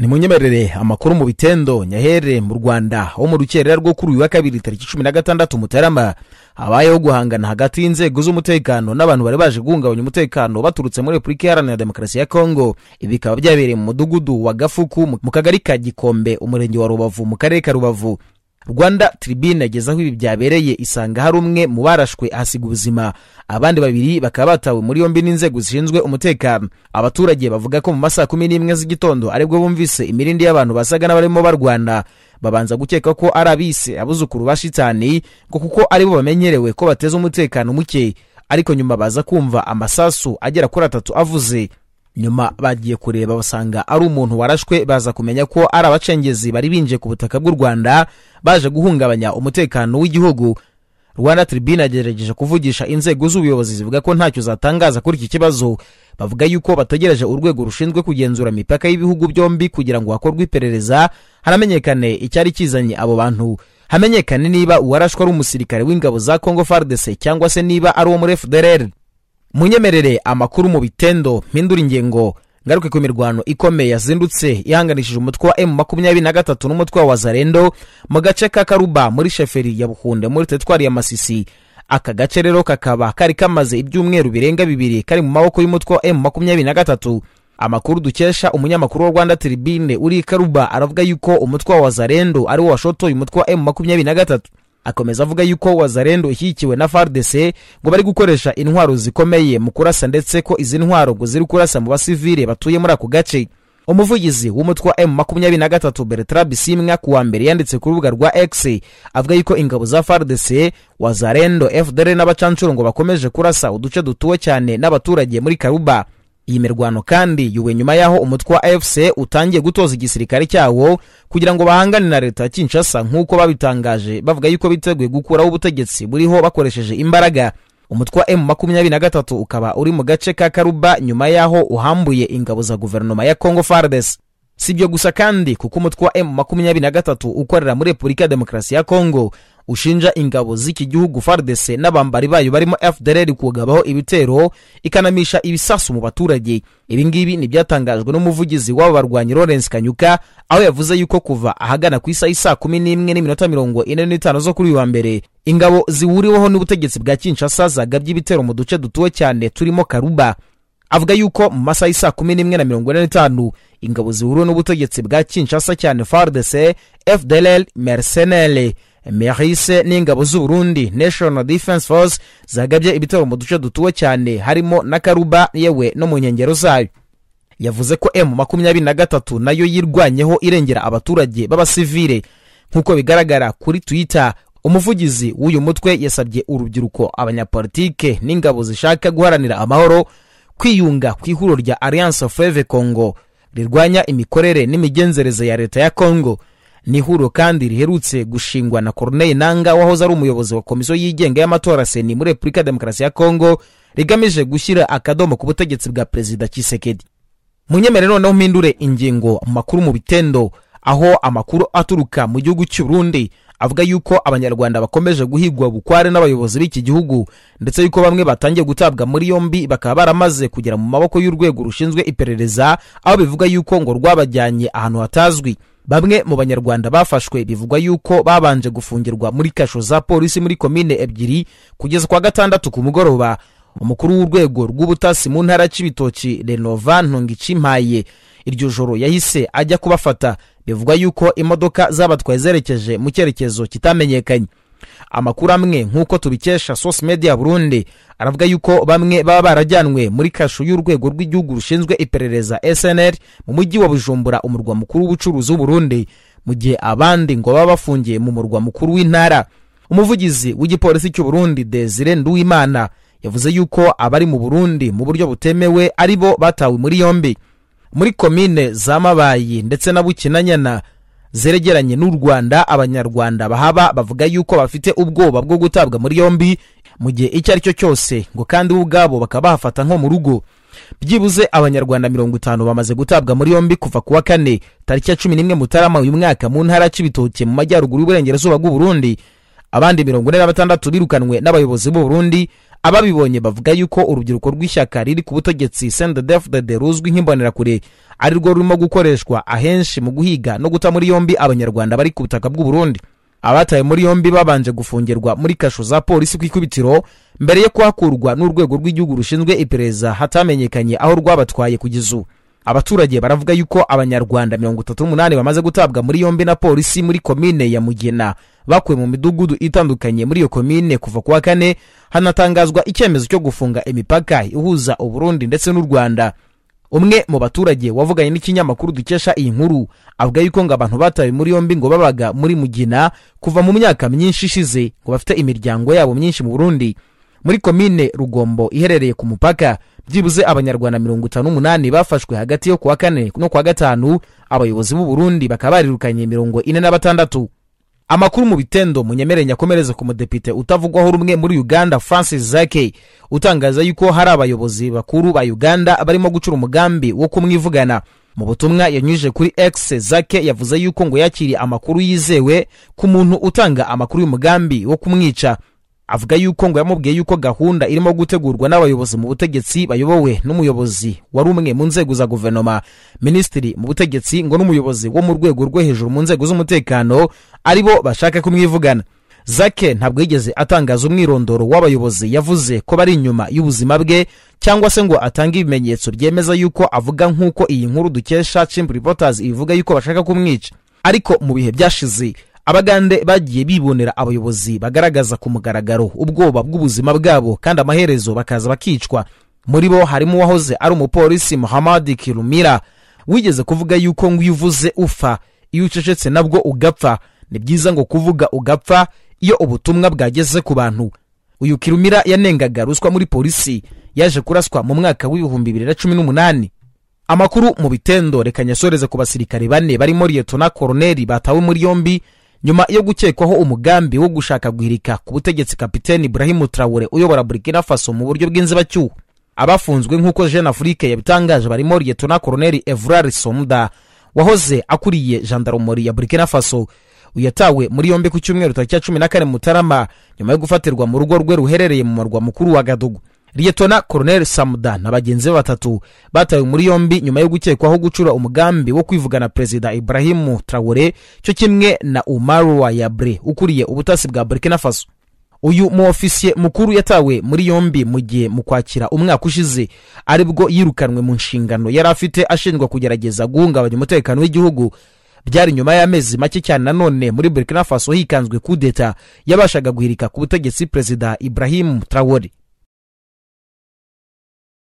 nimunyemerere amakuru mu bitendo nyahere mu rwanda wo mu rukerera rwo kuri uyu wa kabiri tariki cumi na gatandatu mutarama habayeho guhangana hagati y'inzego z'umutekano n'abantu bari baje guhungabanya umutekano baturutse muri repubulika iharanira demokarasi ya kongo ibi bikaba byabereye mu mudugudu wa gafuku mu kagari ka gikombe umurenge wa rubavu mu karere ka rubavu. Rwanda tribune yageze aho ibi byabereye isanga hari umwe mu barashwe ahasiga ubuzima. Abandi babiri bakaba batawe muri yombi n'inzego zishinzwe umutekano. Abaturage bavuga ko mu masaha kumi n'imwe z'igitondo ari bwo bumvise imirindi y'abantu basaga n'abarimo barwana. Babanza gukeka ko ari abise abuzukuru ba shitani ngo kuko ari bo bamenyerewe ko bateza umutekano muke. Ariko nyuma baza kumva amasasu agera kuri atatu avuze. Nyuma bagiye kureba basanga ari umuntu warashwe baza kumenya ko ari abacengezi bari binjiye ku butaka bw'u rwanda baje guhungabanya umutekano w'igihugu. Rwanda tribune yagerageje kuvugisha inzego z'ubuyobozi zivuga ko ntacyo zatangaza kuri iki kibazo. Bavuga yuko bategereje urwego rushinzwe kugenzura imipaka y'ibihugu byombi kugira ngo hakorwe iperereza. Hanamenyekane icyari kizanye abo bantu. Hamenyekane niba uwarashwe ari umusirikare w'ingabo za congo fardc cyangwa se niba ari uwo muri fdrr munyemerere amakuru mu bitendo mpindura ingingo ngaruke ku mirwano ikomeye yazindutse ihanganishije umutwe wa m makumyabiri na gatatu n'umutwe wa wazarendo mu gace ka karuba muri sheferi ya buhunde muri teritwari ya masisi. Aka gace rero kakaba kari kamaze ibyumweru birenga bibiri kari mu maboko y'umutwe wa m makumyabiri na gatatu. Amakuru dukesha umunyamakuru wa rwanda tribune uri i karuba aravuga yuko umutwe wa wazarendo ari wo washotoye umutwe wa m makumyabiri na gatatu. Akomeza avuga yuko wazarendo ishyigikiwe na fardc ngo bari gukoresha intwaro zikomeye mu kurasa ndetse ko izi ntwaro ngo ziri kurasa mu basivile batuye muri ako gace. Umuvugizi w'umutwe wa m makumyabiri na gatatu bertrand bisimwa ku wa mbere yanditse ku rubuga rwa x avuga yuko ingabo za fardc wazarendo fdr n'abacancuro ngo bakomeje kurasa uduce dutuwe cyane n'abaturage muri karuba. Iyi mirwano kandi yuwe nyuma y'aho umutwe wa afc utangiye gutoza igisirikare cyawo kugira ngo bahangane na leta ya kinshasa nk'uko babitangaje bavuga yuko biteguye gukuraho ubutegetsi buriho bakoresheje imbaraga. Umutwe wa m makumyabiri na gatatu ukaba uri mu gace ka karuba nyuma y'aho uhambuye ingabo za guverinoma ya congo fardes si ibyo gusa kandi kuko umutwe wa m makumyabiri na gatatu ukorera muri repubulika ya demokarasi ya congo ushinja ingabo z'iki gihugu fardc n'abambari bayo barimo fdr kugabaho ibitero ikanamisha ibisasu mu baturage. Ibi ngibi ni ibyatangajwe n'umuvugizi w'abo barwanyi lawrence kanyuka aho yavuze yuko kuva ahagana ku isaha isaa kumi n'imwe n'iminota mirongo ine n'itanu zo kuri uyu wa mbere ingabo zihuriweho n'ubutegetsi bwa kinshasa zagabye ibitero mu duce dutuwe cyane turimo karuba. Avuga yuko mu masaha y'isaa kumi n'imwe na mirongo ine n'itanu ingabo zihuriwe n'ubutegetsi bwa kinshasa cyane fardc fdlr mercenere merise n'ingabo z'uburundi national defense force zagabye ibitero mu duce dutuwe cyane harimo na karuba yewe no mu nkengero zayo. Yavuze ko m makumyabiri na gatatu na yo yirwanyeho irengera abaturage b'abasivile. Nk'uko bigaragara kuri twitter umuvugizi w'uyu mutwe yasabye urubyiruko abanyapolitike n'ingabo zishaka guharanira amahoro kwiyunga ku ihuriro rya alliance fleve congo rirwanya imikorere n'imigenzereze ya leta ya congo. Ni ihuriro kandi riherutse gushingwa na corneille nanga wahoze ari umuyobozi wa komisiyo yigenga y'amatora seni muri repubulika ya demokarasi ya congo rigamije gushyira akadomo ku butegetsi bwa perezida kisekedi munyemere noneho mpindure ingingo makuru mu bitendo aho amakuru aturuka mu gihugu cy'u Burundi avuga yuko abanyarwanda bakomeje guhigwa bukware n'abayobozi b'iki gihugu ndetse yuko bamwe batangiye gutabwa muri yombi bakaba baramaze kugera mu maboko y'urwego rushinzwe iperereza aho bivuga yuko ngo rwabajyanye ahantu hatazwi. Bamwe mu banyarwanda bafashwe bivugwa yuko babanje gufungirwa muri kasho za polisi muri komine ebyiri kugeza kwa gatandatu ku mugoroba. Umukuru w'urwego rw'ubutasi mu ntara y'ibitoki renova ntungicimpaye iryo joro yahise ajya kubafata. Bivugwa yuko imodoka zabatwaye zerekeje mu cyerekezo kitamenyekanye. Amakuru amwe nk'uko tubikesha source media burundi aravuga yuko bamwe baba barajyanwe muri kasho y'urwego rw'igihugu rushinzwe iperereza snr mu mujyi wa bujumbura umurwa mukuru w'ubucuruzi w'uburundi mu gihe abandi ngo baba bafungiye mu murwa mukuru w'intara. Umuvugizi w'igipolisi cy'uburundi desire nduwimana yavuze yuko abari mu burundi mu buryo butemewe ari bo batawe muri yombi. Muri komine za mabayi ndetse na bukinanyana zeregeranye n'u rwanda abanyarwanda bahaba bavuga yuko bafite ubwoba bwo gutabwa muri yombi mu gihe icyo ari cyo cyose ngo kandi bo ubwabo bakaba bahafata nko mu rugo. Byibuze abanyarwanda mirongo itanu bamaze gutabwa muri yombi kuva ku wa kane tariki ya cumi n'imwe mutarama uyu mwaka mu ntara y'ibitoki mu majyaruguru y'uburengerazuba bw'uburundi abandi mirongo ine na batandatu birukanwe n'abayobozi b'uburundi ababibonye bavuga yuko urubyiruko rw'ishyaka riri ku butegetsi sendedefudede ruzwi nk'imbonerakure ari rwo rurimo gukoreshwa ahenshi mu guhiga no guta muri yombi abanyarwanda bari ku butaka bw'u Burundi. Abatawe muri yombi babanje gufungirwa muri kasho za polisi ku ikubitiro mbere yo kuhakurwa n'urwego rw'igihugu rushinzwe iperereza hatamenyekanye aho rwabatwaye kugeza ubu. Abaturage baravuga yuko abanyarwanda mirongo itatu n'umunani bamaze gutabwa muri yombi na polisi muri komine ya mugena bakuwe mu midugudu itandukanye muri iyo komine kuva kuwa kane hanatangazwa icyemezo cyo gufunga imipaka ihuza uburundi ndetse n'u rwanda. Umwe mu baturage wavuganye n'ikinyamakuru dukesha iyi nkuru avuga yuko ngo abantu batawe muri yombi ngo babaga muri mugina kuva mu myaka myinshi ishize ngo bafite imiryango yabo myinshi mu burundi. Muri komine rugombo iherereye ku mupaka byibuze abanyarwanda mirongo itanu n'umunani bafashwe hagati yo kuwa kane no kuwa gatanu abayobozi b'u Burundi bakaba barirukanye mirongo ine na batandatu amakuru mu bitendo munyemere nyakomereze ku mudepite utavugwaho rumwe muri uganda francis zake utangaza yuko hari abayobozi bakuru ba uganda barimo gucura umugambi wo kumwivugana. Mu butumwa yanyujije kuri x zake yavuze yuko ngo yakiriye amakuru yizewe ku muntu utanga amakuru y'umugambi wo kumwica. Avuga yuko ngo yamubwiye yuko gahunda irimo gutegurwa n'abayobozi mu butegetsi bayobowe n'umuyobozi wari umwe mu nzego za guverinoma. Minisitiri mu butegetsi ngo n'umuyobozi wo mu rwego rwo hejuru mu nzego z'umutekano ari bo bashaka kumwivugana. Zake ntabwo yigeze atangaza umwirondoro w'abayobozi yavuze ko bari inyuma y'ubuzima bwe cyangwa se ngo atange ibimenyetso byemeza yuko avuga nk'uko iyi nkuru dukesha chimp reporters ivuga yuko bashaka kumwica. Ariko mu bihe byashize abagande bagiye bibonera abayobozi bagaragaza ku mugaragaro ubwoba bw'ubuzima bwabo kandi amaherezo bakaza bakicwa. Muri bo harimo uwahoze ari umupolisi muhammad kirumira wigeze kuvuga yuko ngo iyo uvuze upfa iyo ucecetse nabwo ugapfa. Ni byiza ngo kuvuga ugapfa iyo ubutumwa bwageze ku bantu. Uyu kirumira yanengaga ruswa muri polisi yaje kuraswa mu mwaka w'ibihumbi bibiri na cumi n'umunani. Amakuru mu bitendo reka nyasoreze ku basirikare bane barimo liyetona koroneri batawe muri yombi nyuma yo gukekwaho umugambi wo gushaka guhirika ku butegetsi kapiteni Ibrahim Traore uyobora Burkina Faso mu buryo bw'inzibacyuho. Abafunzwe nk'uko Jeune Afrique yabitangaje barimo Lieutenant Colonel Evrard Somda wahoze akuriye gendarmerie ya Burkina Faso. Uyatawe muri yombi ku cyumweru tariki ya cumi na kane Mutarama nyuma yo gufatirwa mu rugo rwe ruherereye mu murwa mukuru wa Gadugu. Lieutenant Colonel Samda na bagenzi be batatu. Batawe muri yombi nyuma yo gukekwaho gucura umugambi wo kwivugana Perezida Ibrahim Traore cyo kimwe na Umaru Yabre ukuriye ubutasi bwa Burkina Faso. Uyu mu ofisiye mukuru yatawe muri yombi mu gihe mu kwakira umwaka ushize ari bwo yirukanwe mu nshingano yari afite ashinjwa kugerageza guhungabanya umutekano w'igihugu. Byari nyuma y'amezi make cyane nanone muri Burkina Faso hikanzwe kudeta yabashaga guhirika ku butegetsi Perezida Ibrahim Traore